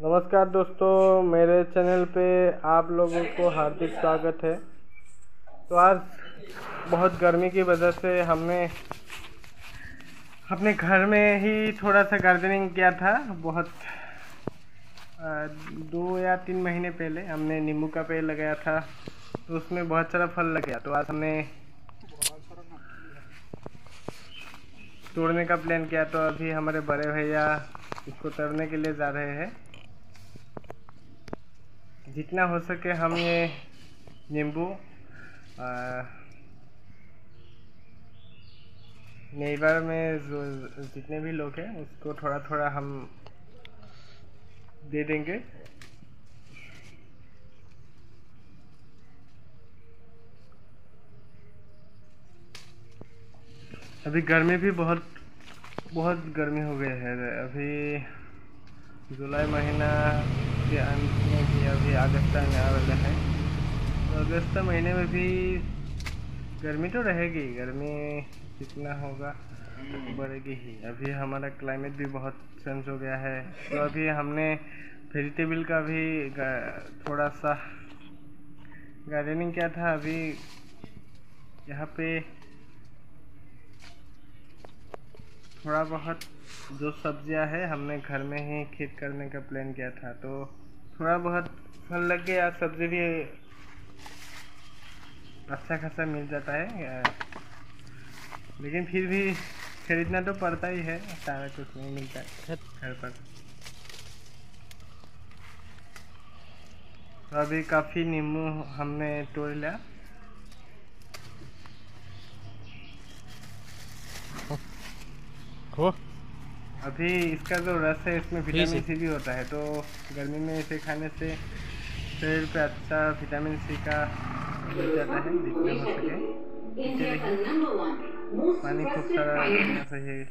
नमस्कार दोस्तों, मेरे चैनल पे आप लोगों को हार्दिक स्वागत है। तो आज बहुत गर्मी की वजह से हमने अपने घर में ही थोड़ा सा गार्डनिंग किया था। बहुत दो या तीन महीने पहले हमने नींबू का पेड़ लगाया था तो उसमें बहुत सारा फल लग गया। तो आज हमने तोड़ने का प्लान किया। तो अभी हमारे बड़े भैया इसको तोड़ने के लिए जा रहे हैं। जितना हो सके हम ये नींबू नेबर में जो जितने भी लोग हैं, उसको थोड़ा थोड़ा हम दे देंगे। अभी गर्मी भी बहुत बहुत गर्मी हो गई है। अभी जुलाई महीना के अंत में भी अभी अगस्त में आ रहा है। तो अगस्त महीने में भी गर्मी तो रहेगी, गर्मी कितना होगा बढ़ेगी ही। अभी हमारा क्लाइमेट भी बहुत चेंज हो गया है। तो अभी हमने वेजिटेबल का भी थोड़ा सा गार्डनिंग किया था अभी। यहाँ पे थोड़ा बहुत जो सब्ज़ियाँ है हमने घर में ही खेत करने का प्लान किया था तो थोड़ा बहुत फल लग गया सब्ज़ी भी अच्छा खासा मिल जाता है लेकिन फिर भी खरीदना तो पड़ता ही है सारा कुछ नहीं मिलता है घर पर। तो अभी काफ़ी नींबू हमने तोड़ लिया। हो अभी इसका जो रस है इसमें विटामिन सी भी होता है तो गर्मी में इसे खाने से शरीर पे अच्छा विटामिन सी का मिल जाता है जितने हो सके। पानी खूब सारा पीना चाहिए।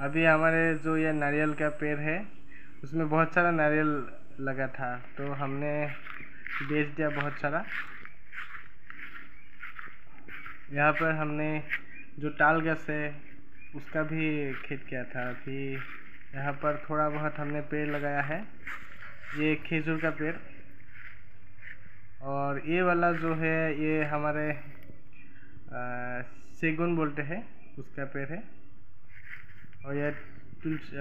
अभी हमारे जो ये नारियल का पेड़ है उसमें बहुत सारा नारियल लगा था तो हमने बेच दिया बहुत सारा। यहाँ पर हमने जो टाल गैस है उसका भी खेत किया था अभी। यहाँ पर थोड़ा बहुत हमने पेड़ लगाया है। ये खजूर का पेड़। और ये वाला जो है, ये हमारे सेगुन बोलते हैं, उसका पेड़ है। और ये तुलसी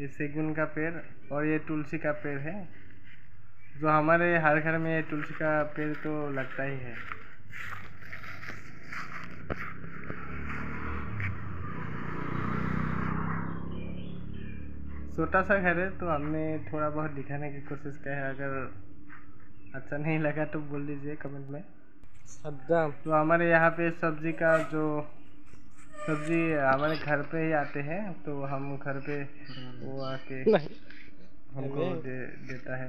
ये सेगुन का पेड़ और ये तुलसी का पेड़ है। जो हमारे हर घर में तुलसी का पेड़ तो लगता ही है। छोटा सा घर है तो हमने थोड़ा बहुत दिखाने की कोशिश की है। अगर अच्छा नहीं लगा तो बोल दीजिए कमेंट में। सद्दाम। तो हमारे यहाँ पे सब्ज़ी का जो सब्ज़ी हमारे घर पे ही आते हैं तो हम घर पे वो आके हमको दे देता है।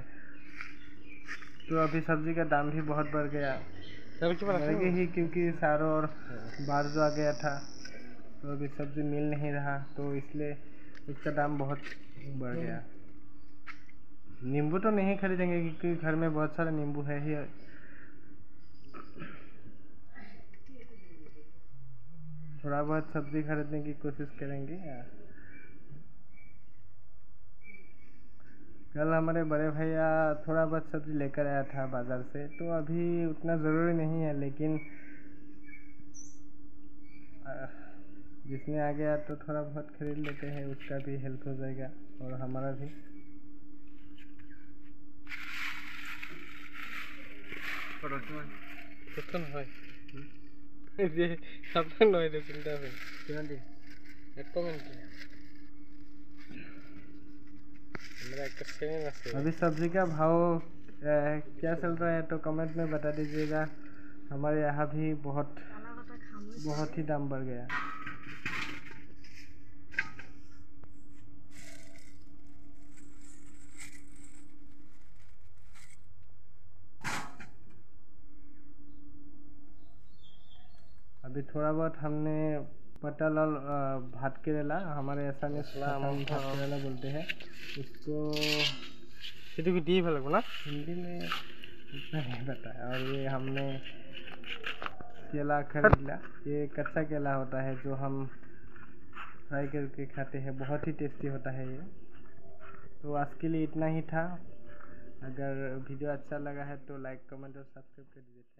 तो अभी सब्ज़ी का दाम भी बहुत बढ़ गया। बढ़ ही क्योंकि सारों और बाढ़ जो आ गया था तो अभी सब्ज़ी मिल नहीं रहा तो इसलिए उसका दाम बहुत बढ़ गया। नींबू तो नहीं खरीदेंगे क्योंकि घर में बहुत सारा नींबू है ही। थोड़ा बहुत सब्ज़ी खरीदने की कोशिश करेंगे। कल हमारे बड़े भैया थोड़ा बहुत सब्ज़ी लेकर आया था बाज़ार से तो अभी उतना ज़रूरी नहीं है लेकिन जिसने आ गया तो थोड़ा बहुत खरीद लेते हैं उसका भी हेल्प हो जाएगा और हमारा भी কখন হয় যে আপনার নয় রে চিন্তা হবে कितना दिन এক কমেন্ট मेरा एक फ्रेंड আছে अभी सब्जी का भाव अ, क्या चल रहा है तो कमेंट में बता दीजिएगा हमारे यहाँ भी बहुत बहुत ही दाम बढ़ गया अभी थोड़ा बहुत हमने पटल और भात केला हमारे ऐसा में भात करेला बोलते हैं। उसको सीधे भी डी फल ना? हिंदी में इतना नहीं पता है और ये हमने केला खरीद लिया ये कच्चा केला होता है जो हम फ्राई करके खाते हैं। बहुत ही टेस्टी होता है ये। तो आज के लिए इतना ही था। अगर वीडियो अच्छा लगा है तो लाइक कमेंट और सब्सक्राइब कर दीजिए।